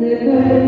Thank